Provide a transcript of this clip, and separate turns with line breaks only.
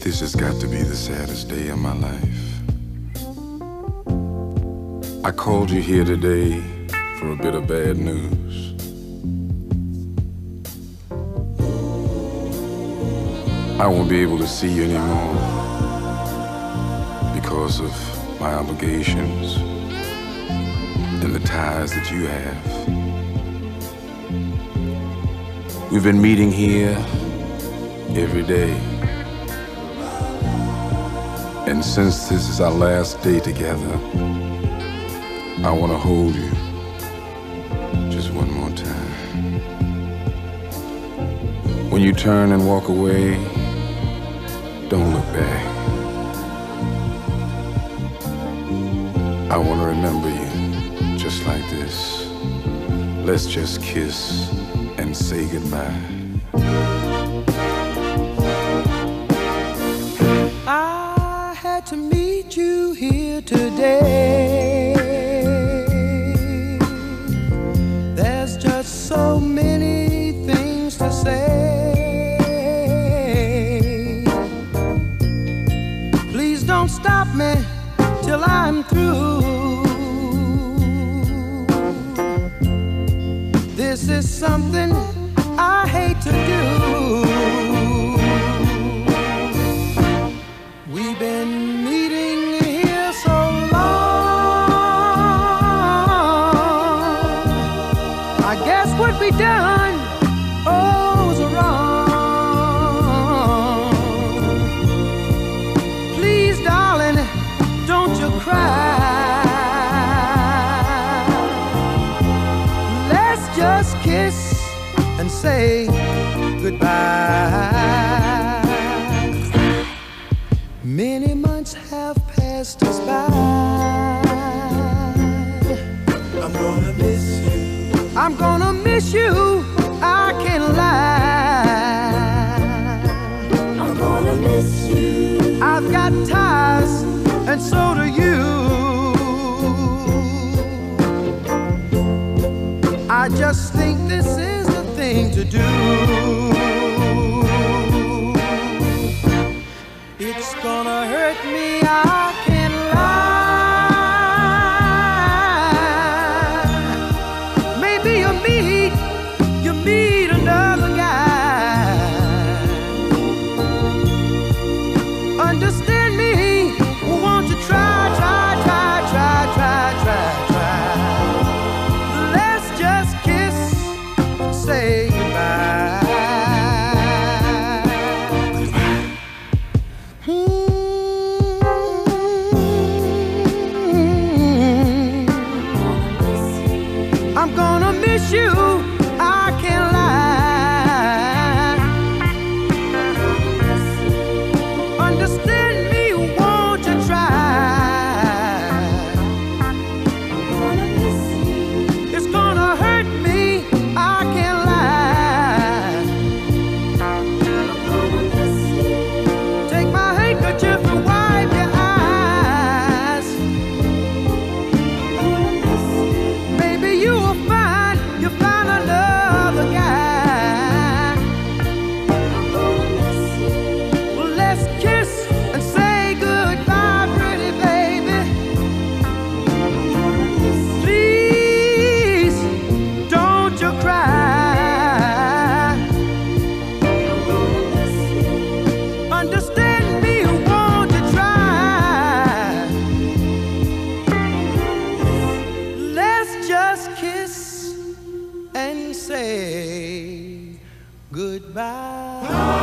This has got to be the saddest day of my life. I called you here today for a bit of bad news. I won't be able to see you anymore because of my obligations and the ties that you have. We've been meeting here every day. And since this is our last day together, I want to hold you just one more time. When you turn and walk away, don't look back. I want to remember you just like this. Let's just kiss and say goodbye.
To meet you here today. There's just so many things to say. Please don't stop me till I'm through. This is something I hate to do. Just kiss and say goodbye. Many months have passed us by. I'm gonna miss you. I'm gonna miss you. I can't lie. I'm gonna miss you. I've got ties, and so just think this is the thing to do. Gonna miss you. And say goodbye.